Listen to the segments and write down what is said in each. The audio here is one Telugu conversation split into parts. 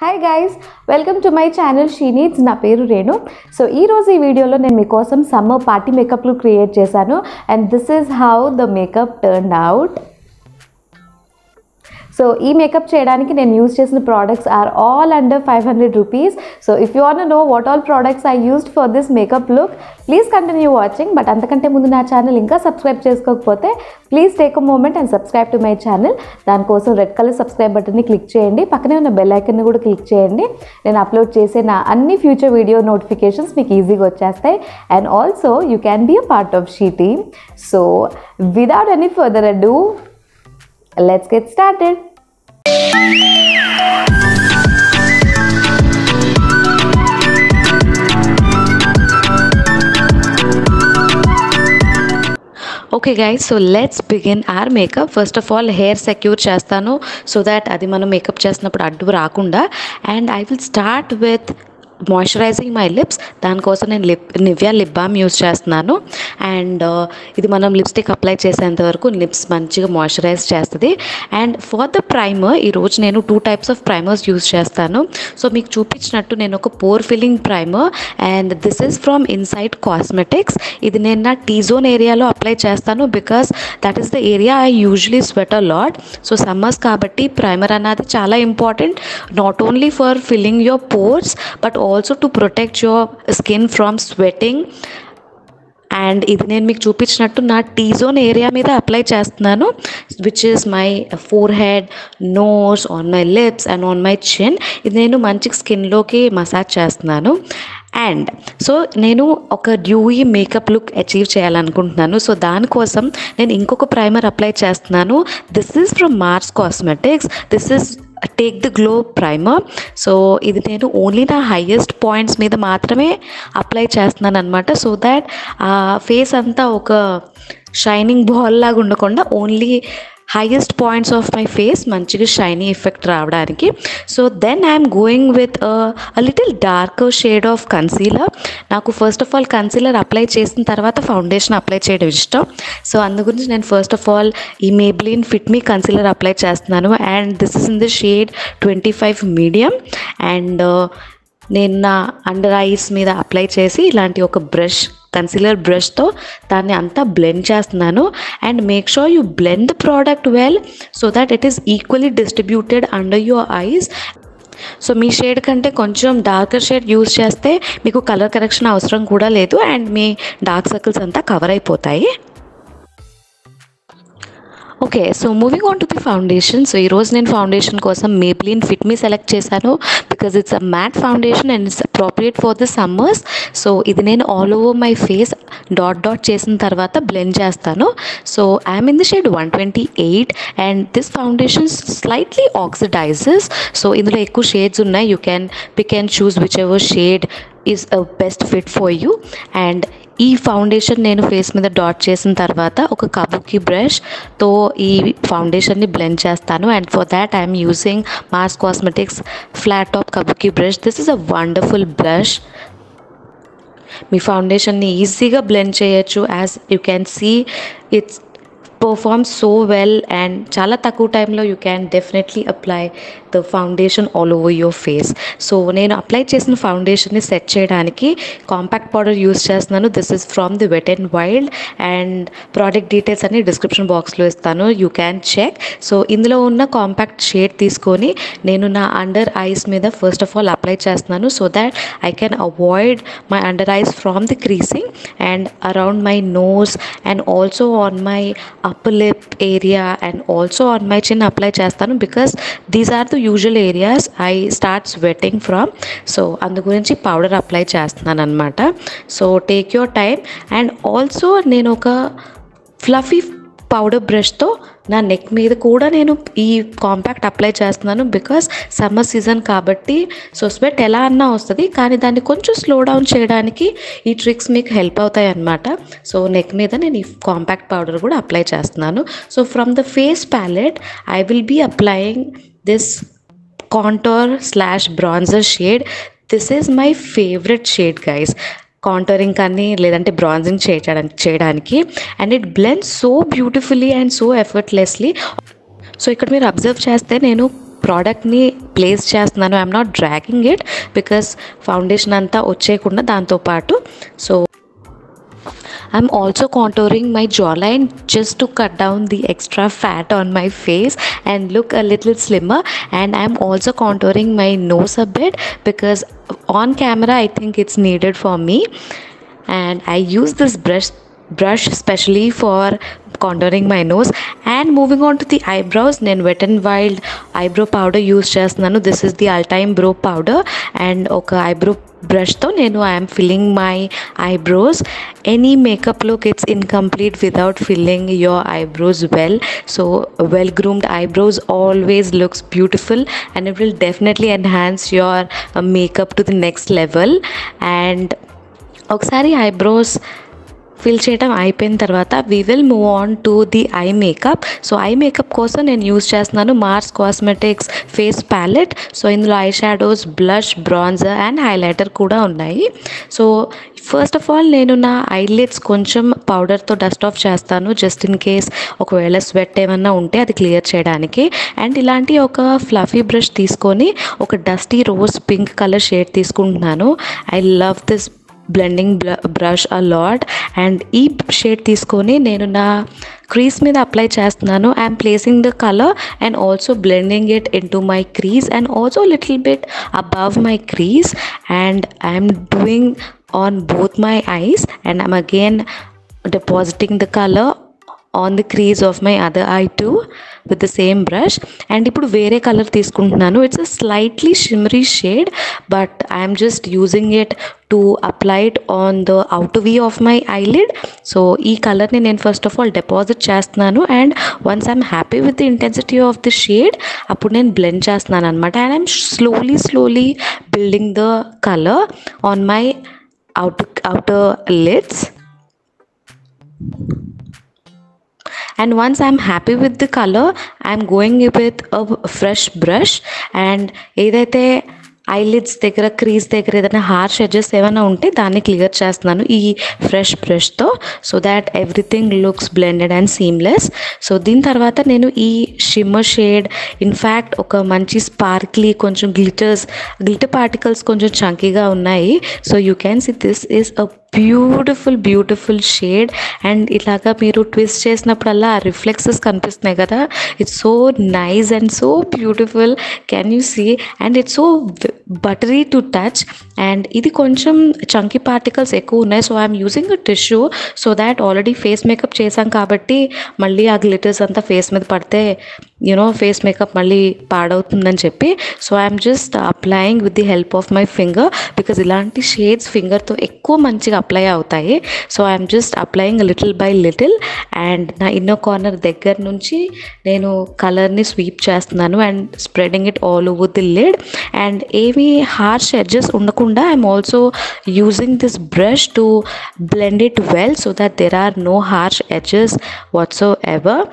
Hi guys welcome to my channel she needs నా పేరు రేణు సో ఈ రోజు ఈ వీడియోలో నేను మీకోసం సమ్మర్ పార్టీ మేకప్లు క్రియేట్ చేశాను. And this is how the makeup turn out so ఈ మేకప్ చేయడానికి నేను యూజ్ చేసిన products are all under five hundred rupees so if you want know what all products I used for this makeup look please continue watching but అంతకంటే ముందు నా ఛానల్ ఇంకా సబ్స్క్రైబ్ చేసుకోకపోతే please take a moment and subscribe to my channel దానికోసం రెడ్ కలర్ సబ్స్క్రైబ్ బటన్ని క్లిక్ చేయండి. పక్కనే ఉన్న బెల్ ఐకన్ని కూడా క్లిక్ చేయండి. నేను అప్లోడ్ చేసే నా అన్ని ఫ్యూచర్ వీడియో నోటిఫికేషన్స్ మీకు ఈజీగా వచ్చేస్తాయి. And also you can be a part of she team so without any further ado let's get started. Okay guys so let's begin our makeup first of all hair secure చేస్తాను సో దాట్ అది మనం మేకప్ చేసినప్పుడు అడ్డు రాకుండా. And I will start with moisturising my lips దానికోసం నేను lip Nivea lip balm use చేస్తున్నాను. అండ్ uh, ఇది మనం లిప్స్టిక్ అప్లై చేసేంత వరకు లిప్స్ మంచిగా మాయిశ్చరైజ్ చేస్తుంది. అండ్ ఫర్ ద ప్రైమర్ ఈరోజు నేను two types of primers use చేస్తాను. సో మీకు చూపించినట్టు నేను ఒక pore filling primer and this is from inside cosmetics ఇది నేను నా టీ జోన్ ఏరియాలో అప్లై చేస్తాను because that is the area I usually sweat a lot so summers కాబట్టి ప్రైమర్ అన్నది చాలా important not only for filling your pores but also to protect your skin from sweating and ఇది నేను మీకు చూపించినట్టు నా టీ జోన్ ఏరియా మీద అప్లై చేస్తున్నాను which is my forehead nose on my lips and on my chin ఇది నేను మంచి స్కిన్లోకి మసాజ్ చేస్తున్నాను. అండ్ సో నేను ఒక డ్యూయి మేకప్ లుక్ అచీవ్ చేయాలనుకుంటున్నాను. సో దానికోసం నేను ఇంకొక ప్రైమర్ అప్లై చేస్తున్నాను. This is from Mars cosmetics this is take the glow primer so ఇది నేను ఓన్లీ నా హైయెస్ట్ పాయింట్స్ మీద మాత్రమే అప్లై చేస్తున్నాను అనమాట సో దాట్ ఆ ఫేస్ అంతా ఒక షైనింగ్ బాల్ లాగా ఉండకుండా only highest points of my face మంచిగా షైనీ ఎఫెక్ట్ రావడానికి. So then I'm going with a little dark shade of concealer నాకు first of all concealer apply చేసిన తర్వాత ఫౌండేషన్ అప్లై చేయడం ఇష్టం. సో అందు గురించి నేను ఫస్ట్ ఆఫ్ ఆల్ ఈ Maybelline fit me concealer apply చేస్తున్నాను. And this is in the shade twenty five medium and నేను నా అండర్ ఐస్ మీద అప్లై చేసి ఇలాంటి ఒక బ్రష్ కన్సీలర్ బ్రష్తో దాన్ని అంతా బ్లెండ్ చేస్తున్నాను. And make sure you blend the product well so that it is equally distributed under your eyes so me shade కంటే కొంచెం డార్కర్ షేడ్ యూస్ చేస్తే మీకు కలర్ కరెక్షన్ అవసరం కూడా లేదు. అండ్ మీ డార్క్ సర్కిల్స్ అంతా కవర్ అయిపోతాయి. Okay so moving on to the foundation so ఈరోజు నేను ఫౌండేషన్ కోసం మేబ్లిన్ ఫిట్ మీ సెలెక్ట్ చేశాను because it's a matte foundation and it's appropriate for the summers so ఇది నేను all over my face dot dot చేసిన తర్వాత బ్లెండ్ చేస్తాను. So I'm in the shade one twenty eight and this foundation slightly oxidises so ఇందులో ఎక్కువ షేడ్స్ ఉన్నాయి. You can pick and choose whichever shade is best fit for you and ఈ ఫౌండేషన్ నేను ఫేస్ మీద డాట్ చేసిన తర్వాత ఒక కబుకి బ్రష్తో ఈ ఫౌండేషన్ని బ్లెండ్ చేస్తాను. And for that I'm using Mars cosmetics flat top kabuki brush. This is a wonderful brush మీ ఫౌండేషన్ని ఈజీగా బ్లెండ్ చేయొచ్చు. As you can see it's perform so well and చాలా తక్కువ టైంలో you can definitely apply the foundation all over your face so నేను అప్లై చేసిన ఫౌండేషన్ని సెట్ చేయడానికి కాంపాక్ట్ పౌడర్ యూస్ చేస్తున్నాను. This is from the wet and wild and product details అన్ని డిస్క్రిప్షన్ బాక్స్లో ఇస్తాను. యూ క్యాన్ చెక్ సో ఇందులో ఉన్న కాంపాక్ట్ షేడ్ తీసుకొని నేను నా అండర్ ఐస్ మీద ఫస్ట్ ఆఫ్ ఆల్ అప్లై చేస్తున్నాను so that I can avoid my under eyes from the creasing and around my nose and also on my upper lip area and also on my chin apply చేస్తాను because these are the usual areas I start sweating from so అందు గురించి పౌడర్ అప్లై చేస్తున్నాను అనమాట so take your time and also నేను ఒక ఫ్లఫీ పౌడర్ బ్రష్తో నా నెక్ మీద కూడా నేను ఈ కాంపాక్ట్ అప్లై చేస్తున్నాను బికాస్ సమ్మర్ సీజన్ కాబట్టి. సో స్వెట్ ఎలా అన్నా వస్తుంది కానీ దాన్ని కొంచెం స్లో డౌన్ చేయడానికి ఈ ట్రిక్స్ మీకు హెల్ప్ అవుతాయి అన్నమాట సో నెక్ మీద నేను ఈ కాంపాక్ట్ పౌడర్ కూడా అప్లై చేస్తున్నాను. So from the face palette I will be applying this contour slash bronzer shade this is my favourite shade guys contouring కానీ లేదంటే బ్రాంజింగ్ చేయడానికి చేయడానికి. And it blend so beautifully and so effortlessly so ఇక్కడ మీరు అబ్జర్వ్ చేస్తే నేను ప్రోడక్ట్ని ప్లేస్ చేస్తున్నాను. I'm not dragging it because foundation అంతా వచ్చేయకుండా దాంతోపాటు so I'm also contouring my jawline just to cut down the extra fat on my face and look a little slimmer. And I'm also contouring my nose a bit because on camera I think it's needed for me. And I use this brush brush specially for contouring my nose. And moving on to the eyebrows నేను wet and wild eyebrow powder use చేస్తున్నాను this is the all time brow powder and ఒక ఐబ్రో బ్రష్తో నేను I'm filling my eyebrows any makeup look it's incomplete without filling your eyebrows well so well groomed eyebrows always looks beautiful and it will definitely enhance your makeup to the next level and ఒకసారి ఐబ్రోస్ ఫిల్ చేయడం అయిపోయిన తర్వాత we will move on to the eye makeup so eye makeup కోసం నేను యూస్ చేస్తున్నాను Mars cosmetics face palette so ఇందులో eye shadows blush bronzer and highlighter కూడా ఉన్నాయి. సో ఫస్ట్ ఆఫ్ ఆల్ నేను నా ఐలిడ్స్ కొంచెం పౌడర్తో డస్ట్ ఆఫ్ చేస్తాను జస్ట్ ఇన్ కేస్ ఒకవేళ స్వెట్ ఏమన్నా ఉంటే అది క్లియర్ చేయడానికి. అండ్ ఇలాంటి ఒక ఫ్లఫీ బ్రష్ తీసుకొని ఒక dusty rose pink colour shade తీసుకుంటున్నాను. I love this blending brush a lot and ఈ షేడ్ తీసుకొని నేను నా క్రీస్ మీద అప్లై చేస్తున్నాను. I'm placing the colour and also blending it into my crease and also little bit above my crease and I'm doing on both my eyes and I'm again depositing the color on the crease of my other eye too with the same brush and ఇప్పుడు వేరే కలర్ తీసుకుంటున్నాను. It's a slightly shimmery shade but I'm just using it to apply it on the outer V of my eyelid so ఈ కలర్ని నేను ఫస్ట్ ఆఫ్ ఆల్ డిపాజిట్ చేస్తున్నాను. And once I'm happy with the intensity of the shade అప్పుడు నేను బ్లెండ్ చేస్తున్నాను అనమాట and I'm slowly slowly building the colour on my out outer lids. And once i'm happy with the color i'm going with a fresh brush. And ఏదైతే ఐలిడ్స్ దగ్గర క్రీజ్ దగ్గర ఏదైనా హార్ష్ ఎడ్జెస్ ఏమైనా ఉంటే దాన్ని క్లియర్ చేస్తున్నాను ఈ ఫ్రెష్ బ్రష్తో so that everything looks blended and seamless so దీని తర్వాత నేను ఈ షిమ్మర్ షేడ్ ఇన్ఫ్యాక్ట్ ఒక మంచి స్పార్క్లీ కొంచెం గ్లిటర్స్ గ్లిటర్ పార్టికల్స్ కొంచెం చంకీగా ఉన్నాయి. So you can see this is a beautiful beautiful shade. And ఇలాగా మీరు ట్విస్ట్ చేసినప్పుడల్లా ఆ రిఫ్లెక్సెస్ కనిపిస్తున్నాయి కదా. It's so nice and so beautiful can you see and it's so buttery to touch and ఇది కొంచెం చంకీ పార్టికల్స్ ఎక్కువ ఉన్నాయి. So I'm using a tissue so that already face makeup చేశాం కాబట్టి మళ్ళీ ఆ గ్లిటర్స్ అంతా ఫేస్ మీద పడితే యునో ఫేస్ మేకప్ మళ్ళీ పాడవుతుందని చెప్పి. So I'm just applying with the help of my finger because ఇలాంటి షేడ్స్ ఫింగర్తో ఎక్కువ మంచిగా అప్లై అవుతాయి. So I'm just applying little by little and నా ఇన్నో కార్నర్ దగ్గర నుంచి నేను కలర్ని స్వీప్ చేస్తున్నాను and spreading it all over the lid and ఏవి హార్ష్ ఎడ్జెస్ ఉండకుండా I'm also using this brush to blend it well so that there are no harsh edges whatsoever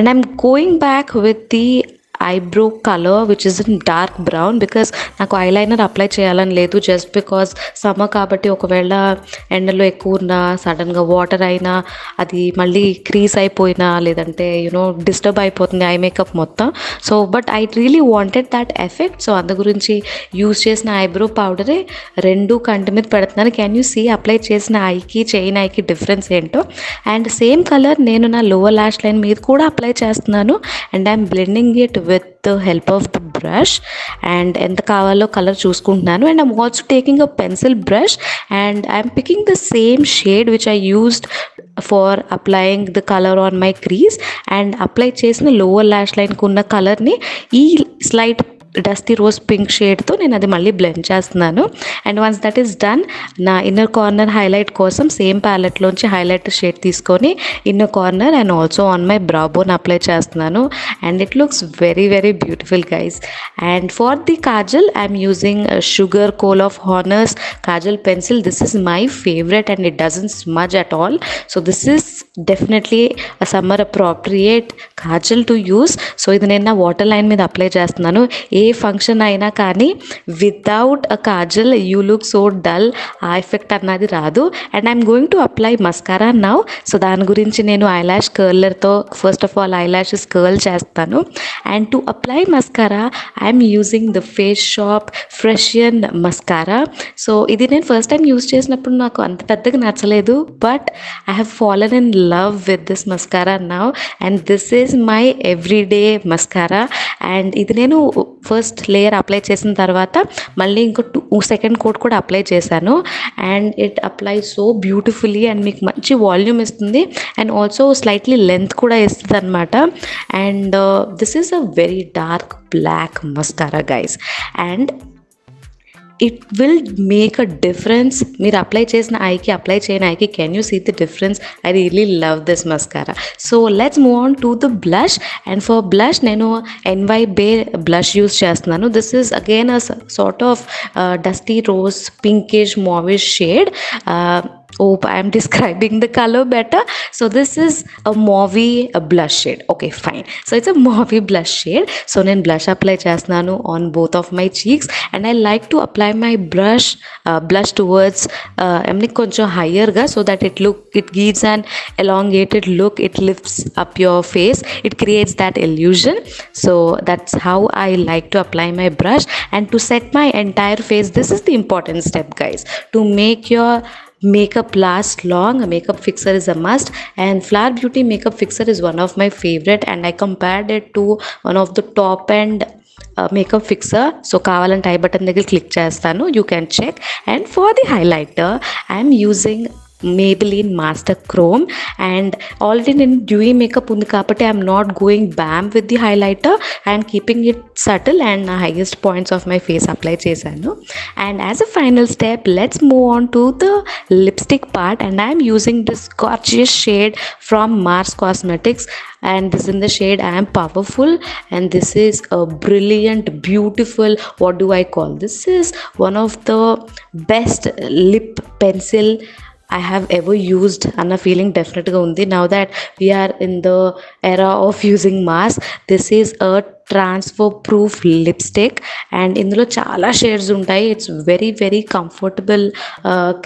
and i'm going back with the eyebrow colour which is in dark brown because నాకు ఐలైనర్ అప్లై చేయాలని లేదు జస్ట్ బికాస్ సమ్మర్ కాబట్టి ఒకవేళ ఎండలో ఎక్కువ ఉన్నా సడన్గా వాటర్ అయినా అది మళ్ళీ క్రీస్ అయిపోయినా లేదంటే యూనో డిస్టర్బ్ అయిపోతుంది ఐ మేకప్ మొత్తం. So but I really wanted that effect so అందు గురించి యూస్ చేసిన ఐబ్రో పౌడరే రెండు కంటి మీద పెడుతున్నాను. క్యాన్ యూ సీ అప్లై చేసిన ఐకి చైన్ ఐకి డిఫరెన్స్ ఏంటో? అండ్ సేమ్ కలర్ నేను నా లోవర్ లాష్ లైన్ మీద కూడా అప్లై చేస్తున్నాను. And I'm blending it with help of the brush and ఎంత కావాలో కలర్ చూసుకుంటున్నాను. And I'm also taking a pencil brush and I'm picking the same shade which I used for applying the colour on my crease and apply చేసిన లోవర్ లాష్ లైన్కి ఉన్న కలర్ని ఈ స్లైట్ డస్టీ రోజ్ పింక్ షేడ్తో నేను అది మళ్ళీ బ్లెండ్ చేస్తున్నాను. And once that is done నా ఇన్నర్ కార్నర్ హైలైట్ కోసం సేమ్ ప్యాలెట్లోంచి హైలైట్ షేడ్ తీసుకొని inner corner and also on my browbone apply చేస్తున్నాను. And it looks very very beautiful guys and for the kajal I'm using Sugar Kohl of Honour kajal pencil this is my favourite and it doesn't smudge at all so this is definitely summer appropriate kajal to use so ఇది నేను నా వాటర్ లైన్ మీద అప్లై చేస్తున్నాను. ఏ ఏ ఫంక్షన్ అయినా కానీ without a kajal you look so dull ఆ ఎఫెక్ట్ అన్నది రాదు. And I'm going to apply mascara now so దాని గురించి నేను eyelash కర్లర్తో first of all eyelashes curl చేస్తాను. And to apply mascara I'm using the Face Shop Freshian mascara so ఇది నేను ఫస్ట్ టైం యూజ్ చేసినప్పుడు నాకు అంత పెద్దగా నచ్చలేదు. But I have fallen in love with this mascara now and this is my everyday mascara and ఇది నేను ఫస్ట్ లేయర్ అప్లై చేసిన తర్వాత మళ్ళీ ఇంకో టూ సెకండ్ కోట్ కూడా అప్లై చేశాను. And it apply so beautifully and మీకు మంచి వాల్యూమ్ ఇస్తుంది. అండ్ ఆల్సో స్లైట్లీ లెంత్ కూడా ఇస్తుంది అనమాట and this is a very dark black mascara guys and it will make a difference మీరు అప్లై చేసిన ఐకి అప్లై చేయని ఐకి can you see the difference I really love this mascara so let's move on to the blush and for blush నేను ఎన్వై బే బ్లష్ యూస్ చేస్తున్నాను. This is again a sort of dusty rose pinkish mauvish shade hope i am describing the color better. So this is a mauvey blush shade. Okay fine. So it's a mauvey blush shade. So then blush apply chesnanu on both of my cheeks. And i like to apply my brush uh, blush towards uh, emni koncham higher ga so that it look it gives an elongated look. It lifts up your face. It creates that illusion. So that's how i like to apply my brush. And to set my entire face this is the important step guys. To make your makeup last long a makeup fixer is a must and flower beauty makeup fixer is one of my favorite and i compared it to one of the top end makeup fixer so కావాలంటే ఐ బటన్ దగ్గర క్లిక్ చేస్తాను you can check and for the highlighter I'm using Maybelline Master Chrome and already నేను డ్యూయి మేకప్ ఉంది కాబట్టి I'm not going bam with the highlighter I'm keeping it subtle and నా highest points of my face apply చేశాను. And as a final step let's move on to the lipstick part and I'm using this gorgeous shade from Mars Cosmetics and this in the shade i am powerful and this is a brilliant beautiful what do i call this is one of the best lip pencil I have ever used అన్న ఫీలింగ్ డెఫినెట్గా ఉంది. Now that we're in the era of using Mars this is a transfer proof lipstick and ఇందులో చాలా షేడ్స్ ఉంటాయి. It's very very comfortable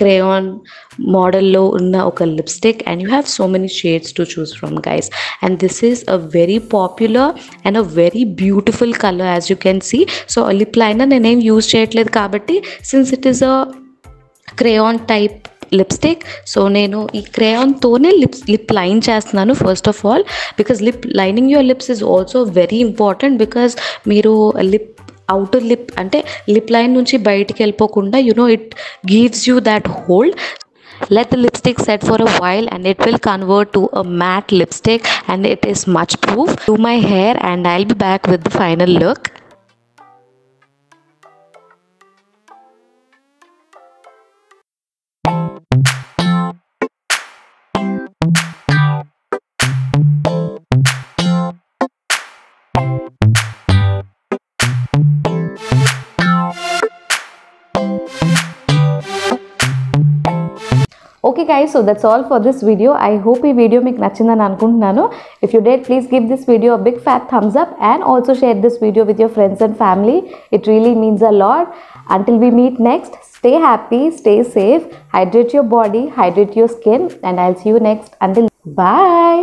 crayon మోడల్లో ఉన్న ఒక lipstick and you have so many shades to choose from guys and this is a very popular and a very beautiful colour as you can see so lip liner నేనేం యూజ్ చేయట్లేదు కాబట్టి since it is a crayon type lipstick so నేను ఈ క్రేయాన్తోనే లిప్స్ లిప్ లైన్ చేస్తున్నాను first of all because lip lining your lips is also very important because మీరు లిప్ అవుటర్ లిప్ అంటే లిప్ లైన్ నుంచి బయటికి వెళ్ళిపోకుండా you know it gives you that hold. Let the lipstick set for a while and it will convert to a matte lipstick and it is much proof. Do my hair and I'll be back with the final look. Okay guys so that's all for this video I hope ఈ వీడియో మీకు నచ్చిందని అనుకుంటున్నాను. If you did please give this video big fat thumbs up and also share this video with your friends and family it really means a lot until we meet next stay happy stay safe hydrate your body hydrate your skin and I'll see you next until bye